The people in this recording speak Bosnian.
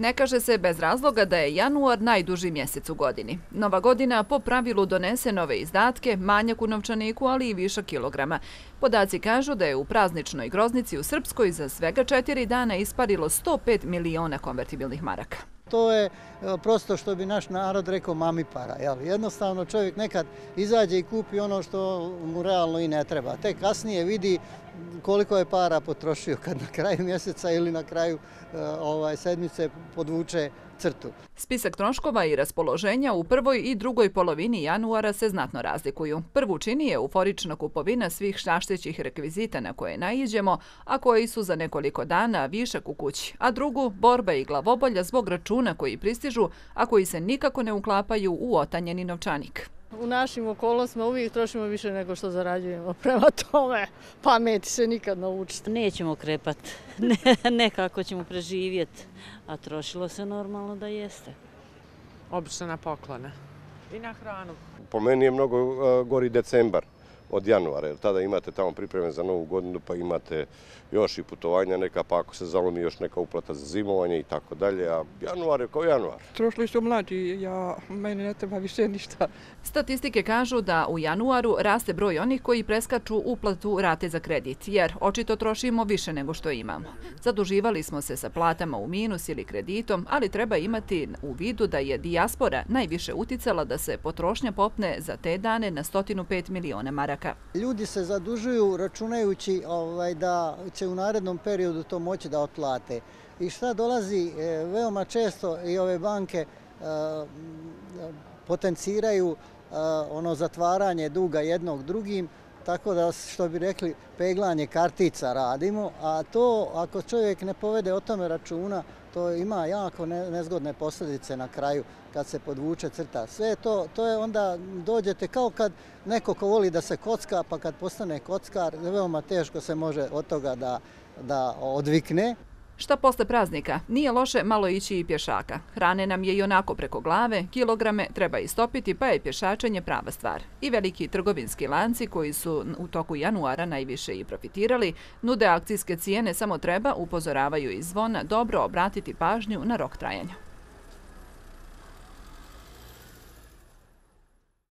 Ne kaže se bez razloga da je januar najduži mjesec u godini. Nova godina po pravilu donese nove izdatke, manjak u novčaniku, ali i viša kilograma. Podaci kažu da je u prazničnoj groznici u Srpskoj za svega četiri dana isparilo 105 miliona konvertibilnih maraka. To je e, prosto što bi naš narod rekao mami para. Jednostavno čovjek nekad izađe i kupi ono što mu realno i ne treba. Te kasnije vidi koliko je para potrošio kad na kraju mjeseca ili na kraju e, ovaj, sedmice podvuče crtu. Spisak troškova i raspoloženja u prvoj i drugoj polovini januara se znatno razlikuju. Prvu čini je euforična kupovina svih štaštećih rekvizita na koje naiđemo, a koji su za nekoliko dana višak u kući, a drugu borba i glavobolja zbog računa koji pristižu, a koji se nikako ne uklapaju u otanjeni novčanik. U našim okolostima uvijek trošimo više nego što zarađujemo. Prema tome, pameti se nikad naučiti. Nećemo krepati, nekako ćemo preživjeti, a trošilo se normalno da jeste. Obično na poklone i na hranu. Po meni je mnogo e, gori decembar od januara, jer tada imate tamo pripreme za novu godinu, pa imate još i putovanja neka, pa ako se zalomi još neka uplata za zimovanje i tako dalje, a januar je kao januar. Trošli su mlađi, ja, meni ne treba više ništa. Statistike kažu da u januaru raste broj onih koji preskaču uplatu rate za kredit, jer očito trošimo više nego što imamo. Zaduživali smo se sa platama u minus ili kreditom, ali treba imati u vidu da je dijaspora najviše uticala da se potrošnja popne za te dane na 105 miliona maraka banaka. Ljudi se zadužuju računajući ovaj, da će u narednom periodu to moći da otplate. I šta dolazi e, veoma često i ove banke e, potenciraju e, ono zatvaranje duga jednog drugim, tako da što bi rekli peglanje kartica radimo, a to ako čovjek ne povede o tome računa, to ima jako nezgodne posljedice na kraju kad se podvuče crta. Sve to, to je onda dođete kao kad neko ko voli da se kocka, pa kad postane kockar, veoma teško se može od toga da, da odvikne. Šta posle praznika? Nije loše malo ići i pješaka. Hrane nam je i onako preko glave, kilograme treba istopiti, pa je pješačenje prava stvar. I veliki trgovinski lanci koji su u toku januara najviše i profitirali, nude akcijske cijene, samo treba, upozoravaju iz zvona, dobro obratiti pažnju na rok trajanja.